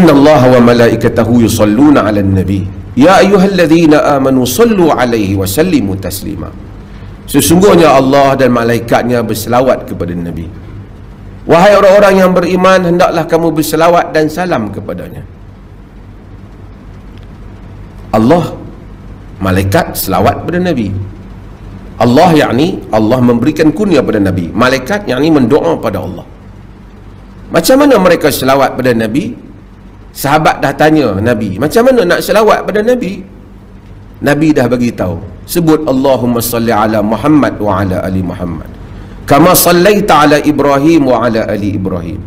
Allah wa malaikatahu yusalluna ala nabi. Ya ayuhalladzina amanu sallu alaihi wa sallimu taslima. Sesungguhnya Allah dan malaikatnya berselawat kepada Nabi. Wahai orang-orang yang beriman Hendaklah kamu berselawat dan salam kepadanya. Allah Malaikat selawat kepada Nabi. Allah yakni Allah memberikan kurnia pada Nabi. Malaikat yakni mendoa pada Allah. Macam mana mereka selawat pada Nabi Sahabat dah tanya Nabi Macam mana nak selawat pada Nabi? Nabi dah bagi tahu sebut Allahumma salli ala Muhammad wa ala ali Muhammad. Kama sallaita ala Ibrahim wa ala ali Ibrahim.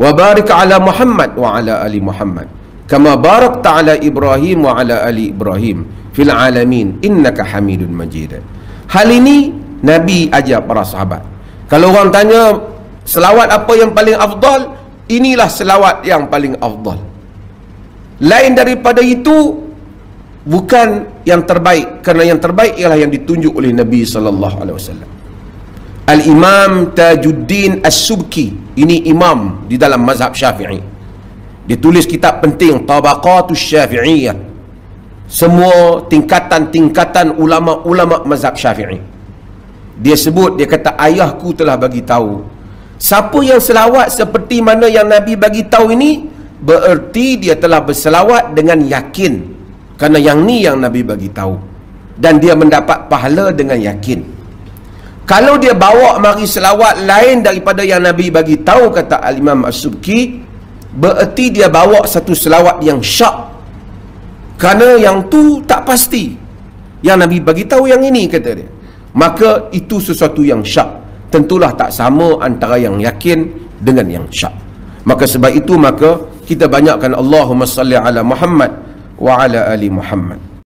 Wa barik ala Muhammad wa ala ali Muhammad. Kama barakta ala Ibrahim wa ala ali Ibrahim. Fil alamin innaka hamidun majid. Hal ini Nabi ajar para sahabat. Kalau orang tanya selawat apa yang paling afdal? Inilah selawat yang paling afdal lain daripada itu bukan yang terbaik kerana yang terbaik ialah yang ditunjuk oleh Nabi sallallahu alaihi wasallam. Al-Imam Tajuddin As-Subki ini imam di dalam mazhab Syafi'i. Dia tulis kitab penting Tabaqatus Syafi'iyah. Semua tingkatan-tingkatan ulama-ulama mazhab Syafi'i. Dia sebut dia kata ayahku telah bagi tahu siapa yang selawat seperti mana yang Nabi bagi tahu ini bererti dia telah berselawat dengan yakin. Kerana yang ni yang Nabi bagi tahu. Dan dia mendapat pahala dengan yakin. Kalau dia bawa mari selawat lain daripada yang Nabi bagi tahu kata Al-Imam As-Subki bererti dia bawa satu selawat yang syak. Kerana yang tu tak pasti. Yang Nabi bagi tahu yang ini kata dia. Maka itu sesuatu yang syak. Tentulah tak sama antara yang yakin dengan yang syak. Maka sebab itu maka kita banyakkan Allahumma salli ala Muhammad wa ala ali Muhammad.